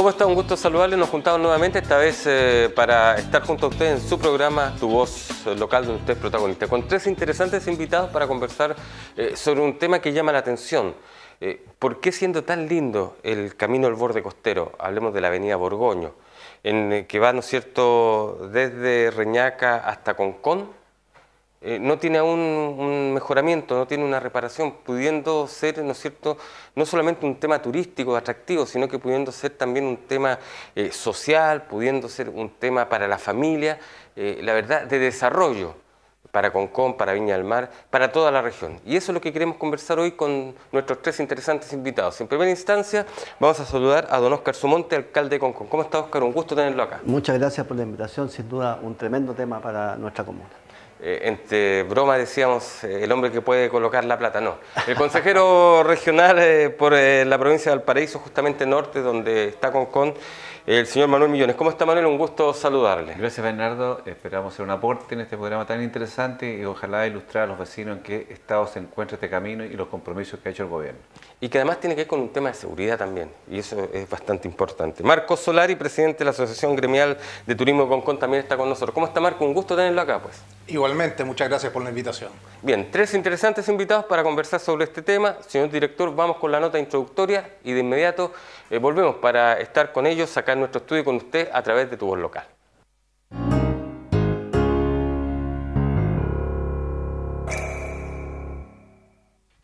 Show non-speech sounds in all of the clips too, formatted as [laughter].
¿Cómo está? Un gusto saludarle. Nos juntamos nuevamente, esta vez eh, para estar junto a usted en su programa Tu Voz Local, donde usted es protagonista, con tres interesantes invitados para conversar eh, sobre un tema que llama la atención. Eh, ¿Por qué siendo tan lindo el camino del borde costero? Hablemos de la avenida Borgoño, en que va, ¿no es cierto?, desde Reñaca hasta Concón, eh, no tiene aún un mejoramiento, no tiene una reparación, pudiendo ser, ¿no es cierto?, no solamente un tema turístico atractivo, sino que pudiendo ser también un tema eh, social, pudiendo ser un tema para la familia, eh, la verdad, de desarrollo para Concón, para Viña del Mar, para toda la región. Y eso es lo que queremos conversar hoy con nuestros tres interesantes invitados. En primera instancia, vamos a saludar a don Oscar Sumonte, alcalde de Concón. ¿Cómo está, Oscar? Un gusto tenerlo acá. Muchas gracias por la invitación, sin duda un tremendo tema para nuestra comuna. Eh, entre broma decíamos eh, el hombre que puede colocar la plata, no. El consejero [laughs] regional eh, por la provincia de Valparaíso, justamente norte, donde está Concón, el señor Manuel Millones. ¿Cómo está Manuel? Un gusto saludarle. Gracias Bernardo, esperamos ser un aporte en este programa tan interesante y ojalá ilustrar a los vecinos en qué estado se encuentra este camino y los compromisos que ha hecho el gobierno. Y que además tiene que ver con un tema de seguridad también, y eso es bastante importante. Marco Solari, presidente de la Asociación Gremial de Turismo Concón, también está con nosotros. ¿Cómo está Marco? Un gusto tenerlo acá, pues. Igualmente, muchas gracias por la invitación. Bien, tres interesantes invitados para conversar sobre este tema. Señor director, vamos con la nota introductoria y de inmediato eh, volvemos para estar con ellos, nuestro estudio con usted a través de tu voz local.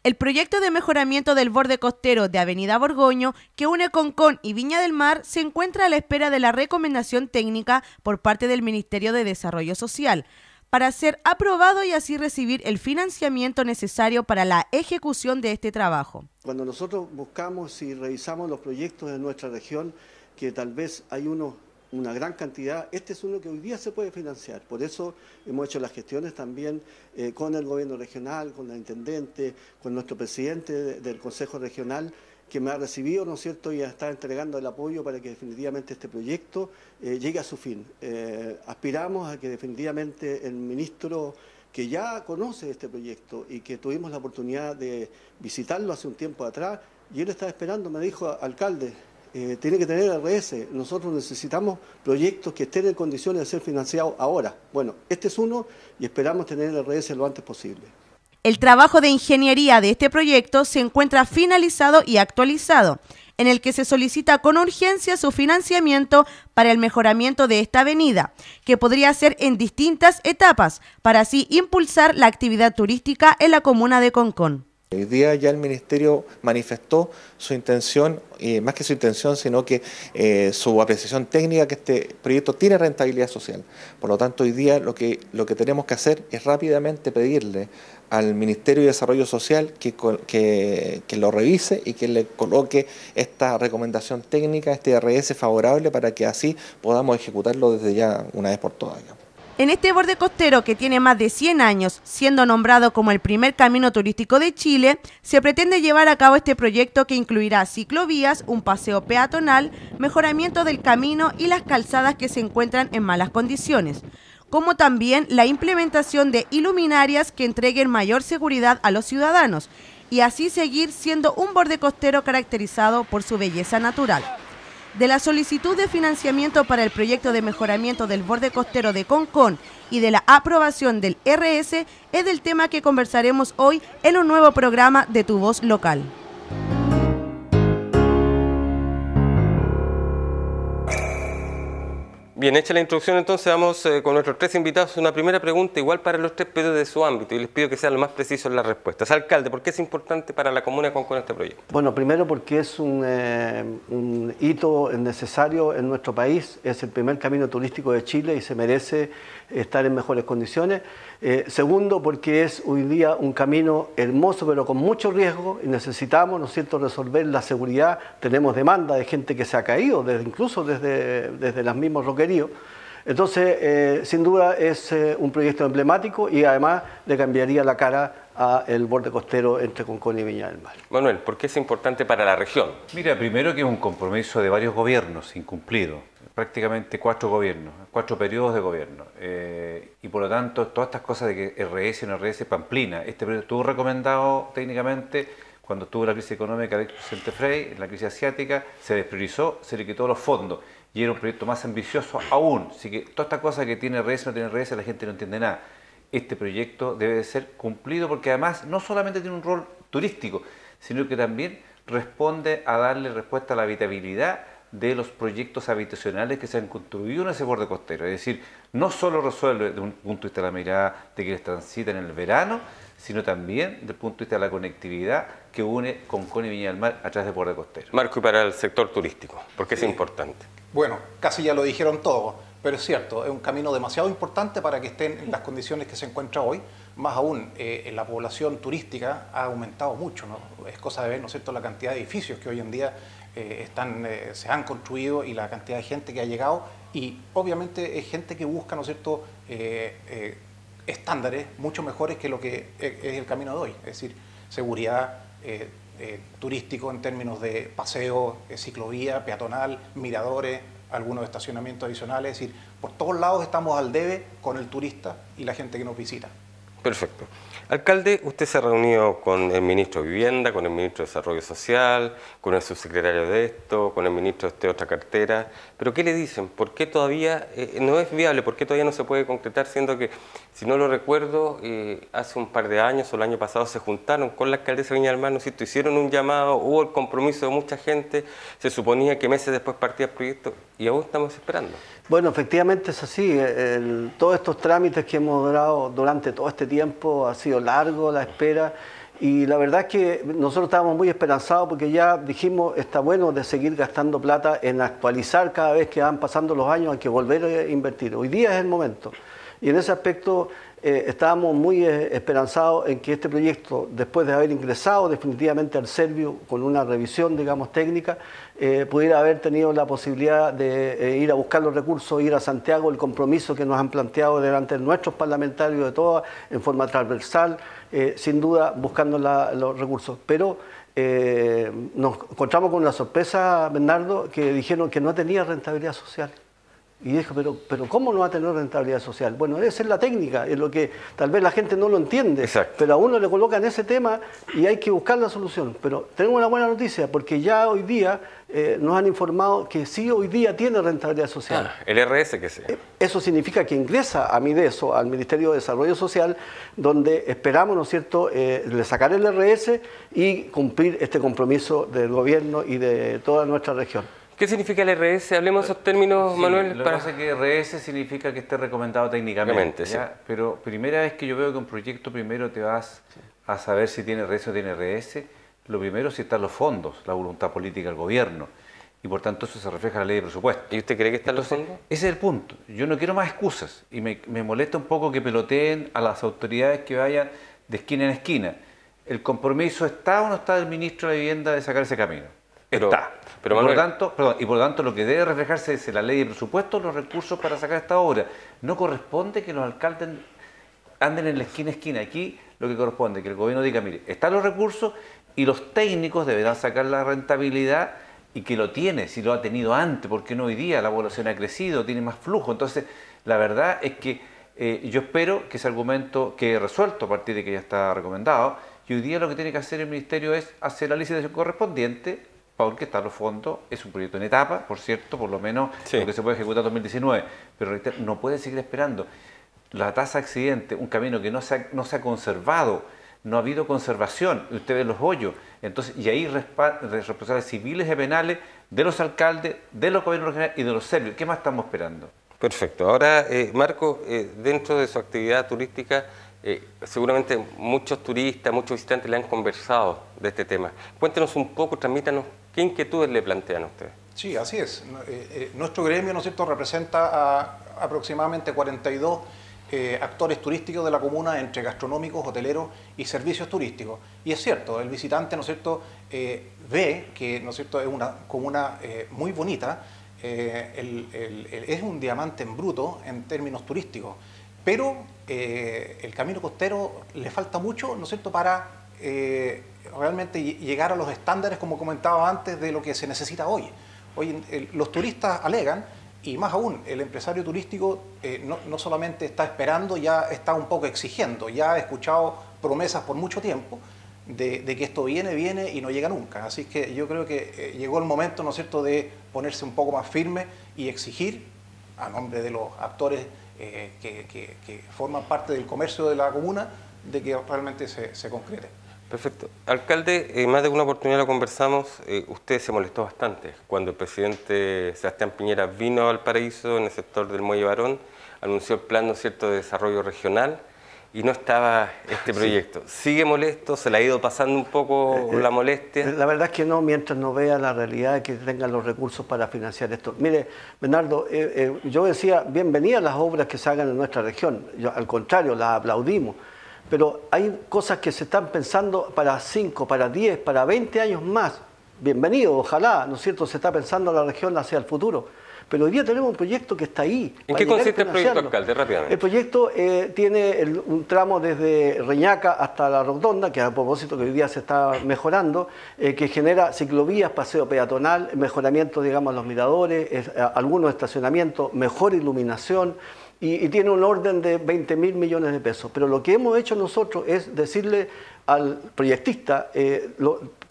El proyecto de mejoramiento del borde costero de Avenida Borgoño, que une Concón y Viña del Mar, se encuentra a la espera de la recomendación técnica por parte del Ministerio de Desarrollo Social para ser aprobado y así recibir el financiamiento necesario para la ejecución de este trabajo. Cuando nosotros buscamos y revisamos los proyectos de nuestra región, que tal vez hay uno una gran cantidad. Este es uno que hoy día se puede financiar. Por eso hemos hecho las gestiones también eh, con el gobierno regional, con la intendente, con nuestro presidente del Consejo Regional, que me ha recibido, ¿no es cierto?, y está entregando el apoyo para que definitivamente este proyecto eh, llegue a su fin. Eh, aspiramos a que definitivamente el ministro que ya conoce este proyecto y que tuvimos la oportunidad de visitarlo hace un tiempo atrás, y él estaba esperando, me dijo, alcalde, eh, tiene que tener RS. Nosotros necesitamos proyectos que estén en condiciones de ser financiados ahora. Bueno, este es uno y esperamos tener el RS lo antes posible. El trabajo de ingeniería de este proyecto se encuentra finalizado y actualizado, en el que se solicita con urgencia su financiamiento para el mejoramiento de esta avenida, que podría ser en distintas etapas, para así impulsar la actividad turística en la comuna de Concón. Hoy día ya el Ministerio manifestó su intención, y más que su intención, sino que eh, su apreciación técnica que este proyecto tiene rentabilidad social. Por lo tanto, hoy día lo que, lo que tenemos que hacer es rápidamente pedirle al Ministerio de Desarrollo Social que, que, que lo revise y que le coloque esta recomendación técnica, este RS favorable, para que así podamos ejecutarlo desde ya una vez por todas. En este borde costero que tiene más de 100 años, siendo nombrado como el primer camino turístico de Chile, se pretende llevar a cabo este proyecto que incluirá ciclovías, un paseo peatonal, mejoramiento del camino y las calzadas que se encuentran en malas condiciones, como también la implementación de iluminarias que entreguen mayor seguridad a los ciudadanos y así seguir siendo un borde costero caracterizado por su belleza natural de la solicitud de financiamiento para el proyecto de mejoramiento del borde costero de Concón y de la aprobación del RS es del tema que conversaremos hoy en un nuevo programa de Tu Voz Local. Bien, hecha la introducción, entonces vamos eh, con nuestros tres invitados. Una primera pregunta, igual para los tres, pero de su ámbito, y les pido que sean lo más precisos en las respuestas. Alcalde, ¿por qué es importante para la comuna con, este proyecto? Bueno, primero porque es un, eh, un, hito necesario en nuestro país, es el primer camino turístico de Chile y se merece estar en mejores condiciones. Eh, segundo, porque es hoy día un camino hermoso, pero con mucho riesgo y necesitamos, ¿no cierto?, resolver la seguridad. Tenemos demanda de gente que se ha caído, desde, incluso desde, desde los mismos roqueríos. Entonces, eh, sin duda es eh, un proyecto emblemático y además le cambiaría la cara al borde costero entre Concón y Viña del Mar. Manuel, ¿por qué es importante para la región? Mira, primero que es un compromiso de varios gobiernos incumplido prácticamente cuatro gobiernos, cuatro periodos de gobierno. Eh, y por lo tanto, todas estas cosas de que RS y no RS Pamplina, este proyecto estuvo recomendado técnicamente cuando estuvo la crisis económica de Vicente Frey, la crisis asiática, se despriorizó, se le quitó los fondos y era un proyecto más ambicioso aún. Así que toda esta cosa que tiene RS, no tiene RS, la gente no entiende nada. Este proyecto debe de ser cumplido porque además no solamente tiene un rol turístico, sino que también responde a darle respuesta a la habitabilidad de los proyectos habitacionales que se han construido en ese borde costero. Es decir, no solo resuelve desde un punto de vista de la mirada de quienes transitan en el verano, sino también desde el punto de vista de la conectividad que une Concón y Viña del Mar a través del borde costero. Marco, y para el sector turístico, porque es importante. Bueno, casi ya lo dijeron todo, pero es cierto, es un camino demasiado importante para que estén en las condiciones que se encuentra hoy. Más aún, eh, la población turística ha aumentado mucho. Es cosa de ver, ¿no es cierto?, la cantidad de edificios que hoy en día eh, están, eh, se han construido y la cantidad de gente que ha llegado y obviamente es gente que busca, ¿no es cierto?, estándares mucho mejores que lo que es el camino de hoy, es decir, seguridad, eh, turístico en términos de paseo, eh, ciclovía, peatonal, miradores, algunos estacionamientos adicionales. Es decir, por todos lados estamos al debe con el turista y la gente que nos visita. Perfecto. Alcalde, usted se ha reunido con el ministro de Vivienda, con el ministro de Desarrollo Social, con el subsecretario de esto, con el ministro de esta otra cartera, pero ¿qué le dicen? ¿Por qué todavía eh, no es viable? ¿Por qué todavía no se puede concretar? Siendo que, si no lo recuerdo, eh, hace un par de años o el año pasado se juntaron con la alcaldesa Viña del Mar, ¿no hicieron un llamado, hubo el compromiso de mucha gente, se suponía que meses después partía el proyecto y aún estamos esperando. Bueno, efectivamente es así. todos estos trámites que hemos dado durante todo este tiempo ha sido largo la espera y la verdad es que nosotros estábamos muy esperanzados porque ya dijimos está bueno de seguir gastando plata en actualizar cada vez que van pasando los años, hay que volver a invertir. Hoy día es el momento. Y en ese aspecto eh, estábamos muy eh, esperanzados en que este proyecto, después de haber ingresado definitivamente al Servio con una revisión, digamos, técnica, eh, pudiera haber tenido la posibilidad de ir a buscar los recursos, ir a Santiago, el compromiso que nos han planteado delante de nuestros parlamentarios de todas, en forma transversal, sin duda buscando los recursos. Pero nos encontramos con la sorpresa, Bernardo, que dijeron que no tenía rentabilidad social. Y dijo, pero, pero ¿cómo no va a tener rentabilidad social? Bueno, esa es la técnica, es lo que tal vez la gente no lo entiende, pero a uno le colocan ese tema y hay que buscar la solución. Pero tenemos una buena noticia, porque ya hoy día eh, nos han informado que sí hoy día tiene rentabilidad social. Ah, el RS que sea. Eh, eso significa que ingresa a MIDESO, al Ministerio de Desarrollo Social, donde esperamos, ¿no es cierto?, eh, sacar el RS y cumplir este compromiso del gobierno y de toda nuestra región. ¿Qué significa el RS? Hablemos esos términos, Manuel. Lo que pasa es que RS significa que esté recomendado técnicamente. Sí. Pero primera vez que yo veo que un proyecto primero te vas a saber si tiene RS o tiene RS, lo primero si están los fondos, la voluntad política del gobierno. Y por tanto eso se refleja en la ley de presupuesto. ¿Y usted cree que están los fondos? Ese es el punto. Yo no quiero más excusas. Y me, me molesta un poco que peloteen a las autoridades que vayan de esquina en esquina. ¿El compromiso está o no está del ministro de Vivienda de sacar ese camino? Está. Pero por lo tanto, y por lo tanto lo que debe reflejarse es en la ley de presupuesto los recursos para sacar esta obra. No corresponde que los alcaldes anden en la esquina a esquina. Aquí lo que corresponde es que el gobierno diga, mire, están los recursos y los técnicos deberán sacar la rentabilidad y que lo tiene, si lo ha tenido antes, porque no hoy día la población ha crecido, tiene más flujo. Entonces, la verdad es que eh, yo espero que ese argumento quede resuelto a partir de que ya está recomendado. Y hoy día lo que tiene que hacer el Ministerio es hacer la licitación correspondiente porque está los fondos, es un proyecto en etapa, por cierto, por lo menos lo que se puede ejecutar en 2019, pero no puede seguir esperando. La tasa de accidente, un camino que no se ha, no se ha conservado, no ha habido conservación, y usted ve los hoyos, entonces, y ahí responsables civiles y penales de los alcaldes, de los gobiernos regionales y de los serbios. ¿Qué más estamos esperando? Perfecto. Ahora, eh, Marco, eh, dentro de su actividad turística, eh, seguramente muchos turistas, muchos visitantes le han conversado de este tema. Cuéntenos un poco, transmítanos ¿Qué inquietudes le plantean a ustedes? Sí, así es. Eh, eh, nuestro gremio, ¿no cierto?, representa a aproximadamente 42 eh, actores turísticos de la comuna entre gastronómicos, hoteleros y servicios turísticos. Y es cierto, el visitante, ¿no cierto?, ve que, ¿no es cierto?, es una comuna muy bonita, es un diamante en bruto en términos turísticos, pero el camino costero le falta mucho, ¿no es cierto?, para realmente llegar a los estándares, como comentaba antes, de lo que se necesita hoy. Hoy los turistas alegan, y más aún, el empresario turístico eh, no, solamente está esperando, ya está un poco exigiendo, ya ha escuchado promesas por mucho tiempo, de, que esto viene, viene y no llega nunca. Así que yo creo que eh, llegó el momento, ¿no es cierto?, de ponerse un poco más firme y exigir, a nombre de los actores eh, que, forman parte del comercio de la comuna, de que realmente se, se concrete. Perfecto. Alcalde, en más de una oportunidad lo conversamos, eh, usted se molestó bastante cuando el presidente Sebastián Piñera vino al paraíso en el sector del Muelle Barón, anunció el plan ¿no cierto? de desarrollo regional y no estaba este proyecto. ¿Sigue molesto? ¿Se le ha ido pasando un poco eh, la molestia? Eh, la verdad es que no, mientras no vea la realidad de que tengan los recursos para financiar esto. Mire, Bernardo, yo decía, bienvenidas las obras que se hagan en nuestra región. al contrario, las aplaudimos pero hay cosas que se están pensando para 5, para 10, para 20 años más. Bienvenido, ojalá, ¿no es cierto? Se está pensando la región hacia el futuro. Pero hoy día tenemos un proyecto que está ahí. ¿En qué consiste el proyecto, alcalde? Rápidamente. El proyecto eh, tiene un tramo desde Reñaca hasta La Rotonda, que a propósito que hoy día se está mejorando, eh, que genera ciclovías, paseo peatonal, mejoramiento, digamos, de los miradores, algunos estacionamientos, mejor iluminación, y, tiene un orden de 20 mil millones de pesos. Pero lo que hemos hecho nosotros es decirle al proyectista, eh,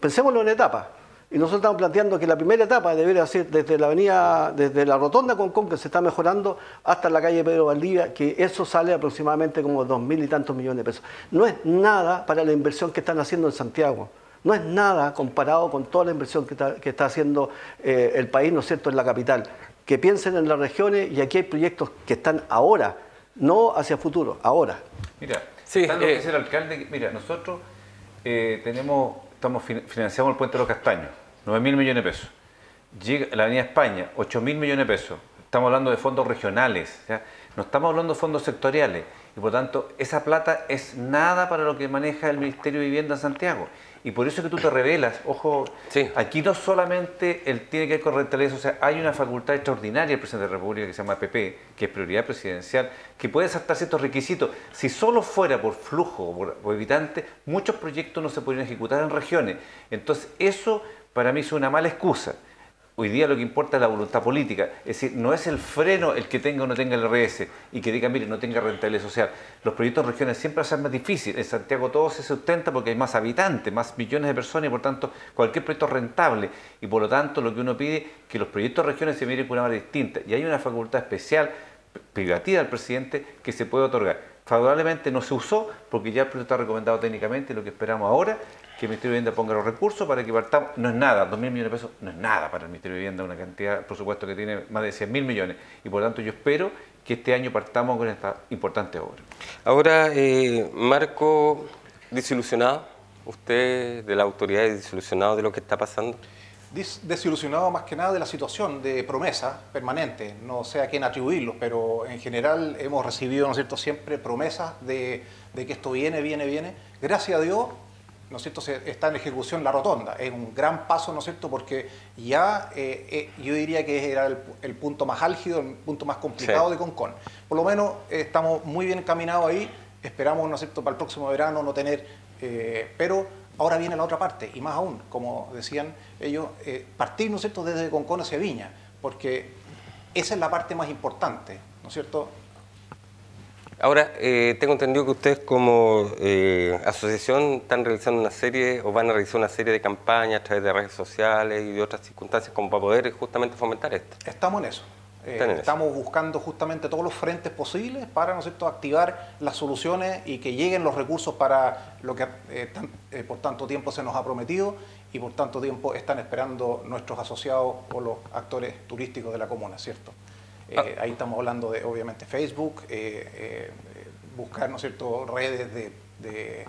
pensémoslo en etapas. Y nosotros estamos planteando que la primera etapa debería ser desde la avenida, desde la rotonda Concón, que se está mejorando, hasta la calle Pedro Valdivia, que eso sale aproximadamente como dos mil y tantos millones de pesos. No es nada para la inversión que están haciendo en Santiago. No es nada comparado con toda la inversión que está, haciendo eh, el país, ¿no es cierto?, en la capital que piensen en las regiones y aquí hay proyectos que están ahora, no hacia futuro, ahora. Mira, sí, eh, el alcalde, mira, nosotros eh, tenemos, estamos financiamos el puente de los Castaños, 9 mil millones de pesos. Llega la Avenida España, 8 mil millones de pesos. Estamos hablando de fondos regionales, no estamos hablando de fondos sectoriales. Y por tanto, esa plata es nada para lo que maneja el Ministerio de Vivienda en Santiago. Y por eso es que tú te revelas, ojo, aquí no solamente él tiene que ver con rentabilidad, o sea, hay una facultad extraordinaria del presidente de la República que se llama PP, que es prioridad presidencial, que puede saltar ciertos requisitos. Si solo fuera por flujo o por, habitante, muchos proyectos no se podrían ejecutar en regiones. Entonces, eso para mí es una mala excusa. Hoy día lo que importa es la voluntad política, es decir, no es el freno el que tenga o no tenga el RS y que diga, mire, no tenga rentabilidad social. Los proyectos en regiones siempre hacen más difícil. En Santiago todo se sustenta porque hay más habitantes, más millones de personas y por tanto cualquier proyecto es rentable. Y por lo tanto lo que uno pide es que los proyectos en regiones se miren de una manera distinta. Y hay una facultad especial, privativa del presidente, que se puede otorgar. Favorablemente no se usó porque ya el proyecto está recomendado técnicamente lo que esperamos ahora que el Ministerio de Vivienda ponga los recursos para que partamos. No es nada, 2 mil millones de pesos no es nada para el Ministerio de Vivienda, una cantidad, por supuesto, que tiene más de 100 mil millones. Y por lo tanto, yo espero que este año partamos con esta importante obra. Ahora, eh, Marco, desilusionado, usted de la autoridad es desilusionado de lo que está pasando. Desilusionado más que nada de la situación de promesa permanente, no sé a quién atribuirlo, pero en general hemos recibido, ¿no es cierto?, siempre promesas de, de que esto viene, viene, viene. Gracias a Dios, ¿no es cierto?, está en ejecución la rotonda. Es un gran paso, ¿no es cierto?, porque ya eh, eh, yo diría que era el, punto más álgido, el punto más complicado de Concón. Por lo menos eh, estamos muy bien encaminados ahí, esperamos, ¿no es cierto?, para el próximo verano no tener... pero ahora viene la otra parte, y más aún, como decían ellos, partir, ¿no es cierto?, desde Concón hacia Viña, porque esa es la parte más importante, ¿no es cierto?, Ahora, eh, tengo entendido que ustedes como eh, asociación están realizando una serie o van a realizar una serie de campañas a través de redes sociales y de otras circunstancias como para poder justamente fomentar esto. Estamos en eso. Eh, estamos buscando justamente todos los frentes posibles para ¿no cierto? activar las soluciones y que lleguen los recursos para lo que por tanto tiempo se nos ha prometido y por tanto tiempo están esperando nuestros asociados o los actores turísticos de la comuna, ¿cierto? Ah. Eh, ahí estamos hablando de, obviamente, Facebook, eh, eh, buscar, ¿no es cierto?, redes de,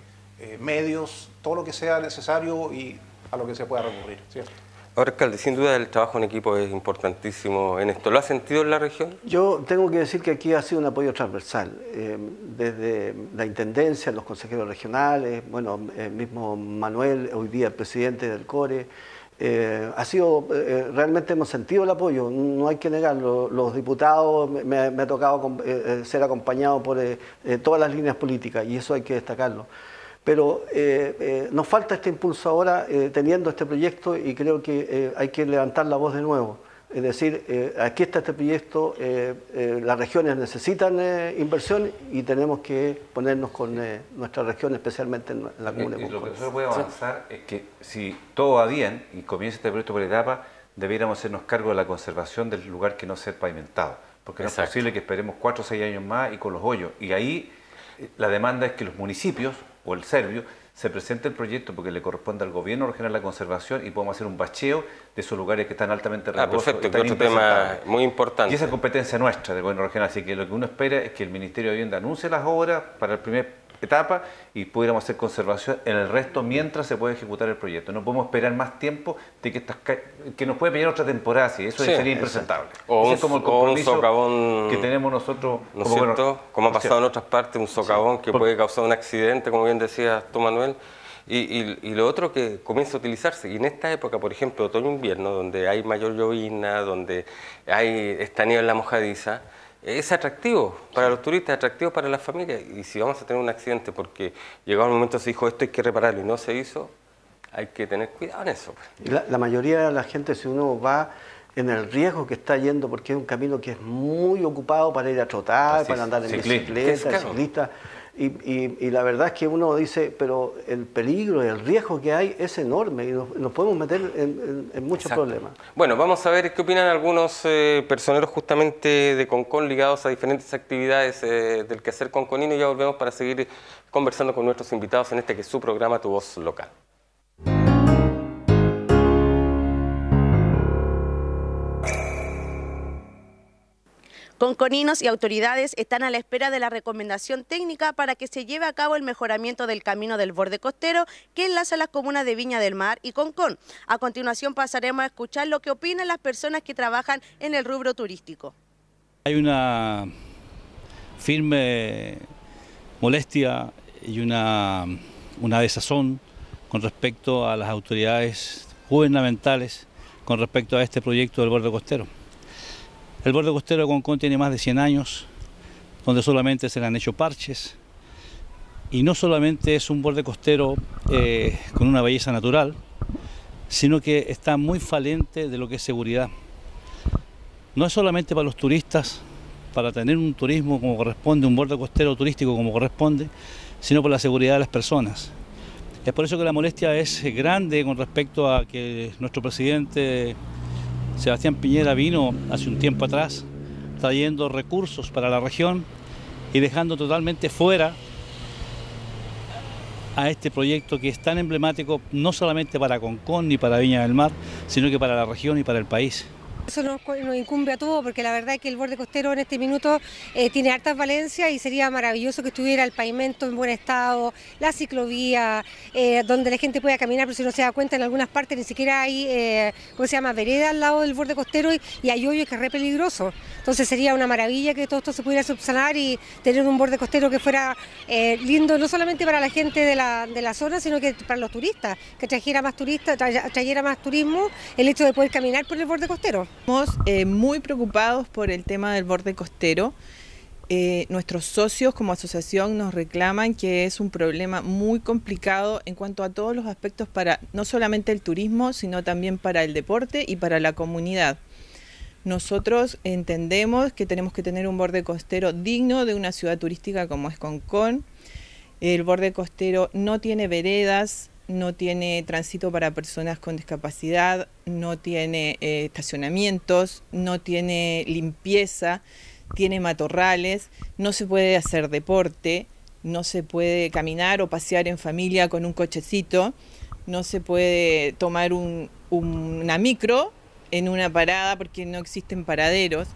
medios, todo lo que sea necesario y a lo que se pueda recurrir, ¿cierto? Ahora, alcalde, sin duda el trabajo en equipo es importantísimo en esto. ¿Lo ha sentido en la región? Yo tengo que decir que aquí ha sido un apoyo transversal, desde la Intendencia, los consejeros regionales, bueno, el mismo Manuel, hoy día el presidente del CORE, eh, ha sido, eh, realmente hemos sentido el apoyo, no hay que negarlo. Los diputados, me, ha tocado eh, ser acompañado por todas las líneas políticas y eso hay que destacarlo. Pero nos falta este impulso ahora teniendo este proyecto y creo que hay que levantar la voz de nuevo. Es decir, eh, aquí está este proyecto, eh, eh, las regiones necesitan inversión y tenemos que ponernos con nuestra región, especialmente en la comuna de Lo que nosotros podemos avanzar es que si todo va bien y comienza este proyecto por etapa, debiéramos hacernos cargo de la conservación del lugar que no sea pavimentado, porque no es posible que esperemos cuatro o seis años más y con los hoyos. Y ahí la demanda es que los municipios o el serbio se presente el proyecto porque le corresponde al gobierno regional la conservación y podemos hacer un bacheo de esos lugares que están altamente riesgosos. Ah, perfecto, que otro tema muy importante. Y esa es competencia nuestra del gobierno regional, así que lo que uno espera es que el Ministerio de Vivienda anuncie las obras para el primer etapa y pudiéramos hacer conservación en el resto mientras se puede ejecutar el proyecto. No podemos esperar más tiempo de que estas que nos puede pedir otra temporada, si eso sería impresentable. O, un, como el socavón que tenemos nosotros, ¿no como, cierto? como ha pasado en otras partes, un socavón que puede causar un accidente, como bien decías tú, Manuel. Y, y, lo otro que comienza a utilizarse, y en esta época, por ejemplo, otoño-invierno, donde hay mayor llovina, donde hay esta la mojadiza, es atractivo para los turistas, atractivo para las familias. Y si vamos a tener un accidente porque llegó un momento se dijo esto hay que repararlo y no se hizo, hay que tener cuidado en eso. La, la mayoría de la gente, si uno va en el riesgo que está yendo, porque es un camino que es muy ocupado para ir a trotar, para andar en bicicleta, ciclista y, la verdad es que uno dice, pero el peligro y el riesgo que hay es enorme y nos, podemos meter en, muchos problemas. Bueno, vamos a ver qué opinan algunos eh, personeros justamente de Concon ligados a diferentes actividades eh, del quehacer conconino y ya volvemos para seguir conversando con nuestros invitados en este que es su programa Tu Voz Local. Conconinos y autoridades están a la espera de la recomendación técnica para que se lleve a cabo el mejoramiento del camino del borde costero que enlaza las comunas de Viña del Mar y Concón. A continuación pasaremos a escuchar lo que opinan las personas que trabajan en el rubro turístico. Hay una firme molestia y una, una desazón con respecto a las autoridades gubernamentales con respecto a este proyecto del borde costero. El borde costero de Concón tiene más de 100 años, donde solamente se le han hecho parches. Y no solamente es un borde costero eh, con una belleza natural, sino que está muy falente de lo que es seguridad. No es solamente para los turistas, para tener un turismo como corresponde, un borde costero turístico como corresponde, sino por la seguridad de las personas. Es por eso que la molestia es grande con respecto a que nuestro presidente Sebastián Piñera vino hace un tiempo atrás trayendo recursos para la región y dejando totalmente fuera a este proyecto que es tan emblemático no solamente para Concón ni para Viña del Mar, sino que para la región y para el país. Eso nos, incumbe a todos porque la verdad es que el borde costero en este minuto eh, tiene hartas valencias y sería maravilloso que estuviera el pavimento en buen estado, la ciclovía, eh, donde la gente pueda caminar, pero si no se da cuenta en algunas partes ni siquiera hay, eh, ¿cómo se llama?, vereda al lado del borde costero y, hay hoyos que es re peligroso. Entonces sería una maravilla que todo esto se pudiera subsanar y tener un borde costero que fuera lindo no solamente para la gente de la, de la zona, sino que para los turistas, que trajera más turistas, trayera más turismo el hecho de poder caminar por el borde costero. Estamos eh, muy preocupados por el tema del borde costero. Eh, nuestros socios como asociación nos reclaman que es un problema muy complicado en cuanto a todos los aspectos para no solamente el turismo, sino también para el deporte y para la comunidad. Nosotros entendemos que tenemos que tener un borde costero digno de una ciudad turística como es Concón. El borde costero no tiene veredas, no tiene tránsito para personas con discapacidad, no tiene eh, estacionamientos, no tiene limpieza, tiene matorrales, no se puede hacer deporte, no se puede caminar o pasear en familia con un cochecito, no se puede tomar una micro en una parada porque no existen paraderos.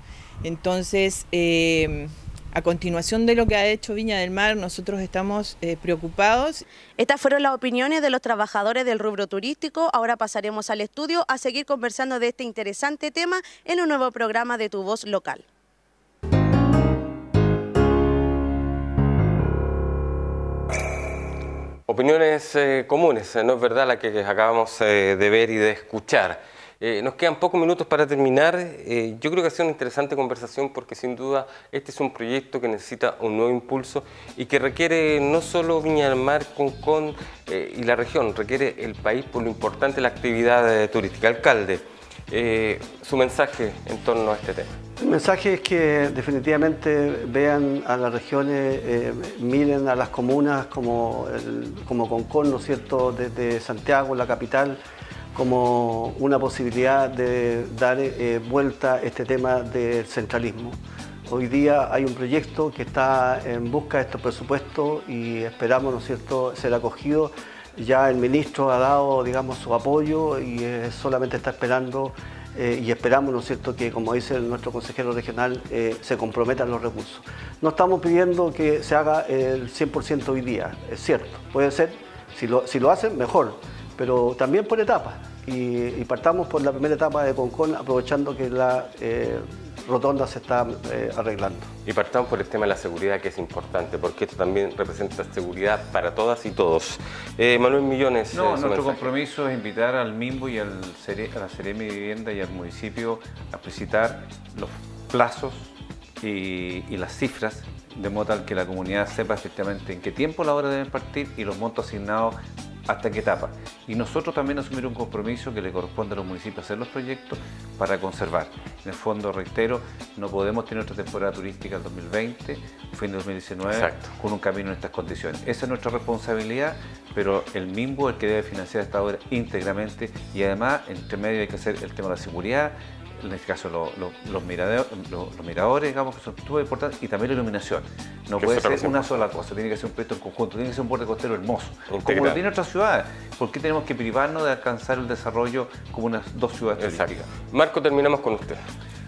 Entonces, eh, a continuación de lo que ha hecho Viña del Mar, nosotros estamos eh, preocupados. Estas fueron las opiniones de los trabajadores del rubro turístico. Ahora pasaremos al estudio a seguir conversando de este interesante tema en un nuevo programa de Tu Voz Local. Opiniones eh, comunes, no es verdad la que acabamos eh, de ver y de escuchar. Eh, nos quedan pocos minutos para terminar. Eh, yo creo que ha sido una interesante conversación porque sin duda este es un proyecto que necesita un nuevo impulso y que requiere no solo Viña del Mar, Concón eh, y la región, requiere el país por lo importante la actividad turística. Alcalde, Eh, su mensaje en torno a este tema. El mensaje es que definitivamente vean a las regiones, eh, miren a las comunas como, como Concón, ¿no es cierto?, desde Santiago, la capital, como una posibilidad de dar eh, vuelta este tema del centralismo. Hoy día hay un proyecto que está en busca de estos presupuestos y esperamos, ¿no cierto?, ser acogido. Ya el ministro ha dado, digamos, su apoyo y eh, solamente está esperando eh, y esperamos, ¿no cierto?, que como dice nuestro consejero regional, se comprometan los recursos. No estamos pidiendo que se haga el 100% hoy día, es cierto, puede ser, si lo, si lo hacen, mejor pero también por etapas. Y, partamos por la primera etapa de Concón, aprovechando que la eh, rotonda se está eh, arreglando. Y partamos por el tema de la seguridad, que es importante, porque esto también representa seguridad para todas y todos. Eh, Manuel Millones. No, nuestro compromiso es invitar al MIMBO y al, a la Seremi Vivienda y al municipio a precisar los plazos y, y, las cifras, de modo tal que la comunidad sepa efectivamente en qué tiempo la hora deben partir y los montos asignados hasta qué etapa. Y nosotros también asumir un compromiso que le corresponde a los municipios hacer los proyectos para conservar. En el fondo, reitero, no podemos tener otra temporada turística el 2020, fin de 2019, con un camino en estas condiciones. Esa es nuestra responsabilidad, pero el MIMBO es el que debe financiar esta obra íntegramente y además, entre medio hay que hacer el tema de la seguridad, en este caso los, miradores, digamos, que son muy importantes, y también la iluminación. No puede ser una sola cosa, tiene que ser un proyecto en conjunto, tiene que ser un borde costero hermoso, como lo tiene otras ciudades. ¿Por qué tenemos que privarnos de alcanzar el desarrollo como unas dos ciudades turísticas? Marco, terminamos con usted.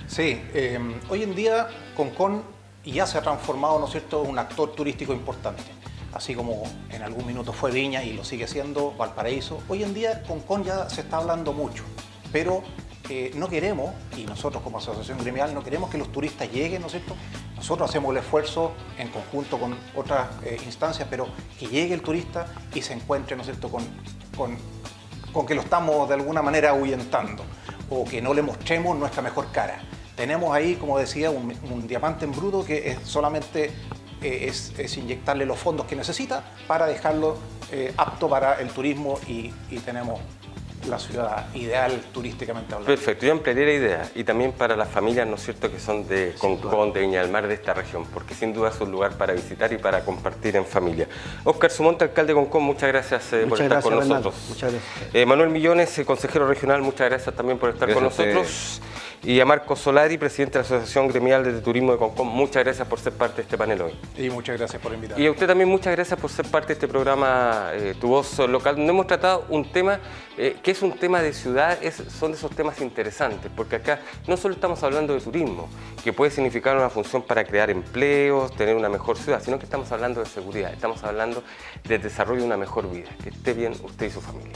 Sí, eh, hoy en día Concón ya se ha transformado, ¿no es cierto?, en un actor turístico importante. Así como en algún minuto fue Viña y lo sigue siendo Valparaíso, hoy en día Concón ya se está hablando mucho, pero no queremos, y nosotros como asociación gremial no queremos que los turistas lleguen, ¿no es cierto? Nosotros hacemos el esfuerzo en conjunto con otras eh, instancias, pero que llegue el turista y se encuentre, ¿no es cierto?, con, con, que lo estamos de alguna manera ahuyentando o que no le mostremos nuestra mejor cara. Tenemos ahí, como decía, un, diamante en bruto que es solamente eh, es, inyectarle los fondos que necesita para dejarlo eh, apto para el turismo y tenemos la ciudad ideal turísticamente hablando. Perfecto, yo ampliaría la idea y también para las familias, ¿no es cierto?, que son de Concón, de Viña del Mar, de esta región, porque sin duda es un lugar para visitar y para compartir en familia. Óscar Sumonte, alcalde de Concón, muchas gracias eh, por estar con nosotros. Muchas gracias. Eh, Manuel Millones, eh, consejero regional, muchas gracias también por estar con nosotros y a Marco Solari, presidente de la Asociación Gremial de Turismo de Concón. Muchas gracias por ser parte de este panel hoy. Y muchas gracias por invitarme. Y a usted también muchas gracias por ser parte de este programa eh, Tu Voz Local, donde hemos tratado un tema eh, que es un tema de ciudad, son de esos temas interesantes, porque acá no solo estamos hablando de turismo, que puede significar una función para crear empleos, tener una mejor ciudad, sino que estamos hablando de seguridad, estamos hablando del desarrollo de una mejor vida, que esté bien usted y su familia.